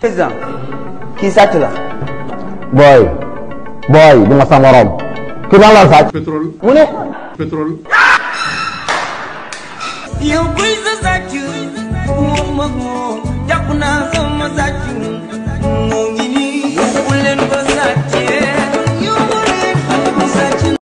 président kii sàcc la. booy booy du ma sa morom. Kii lan la sàcc pétrole. Mu ne? Pétrole. Yow sa sàcc moom ak moom.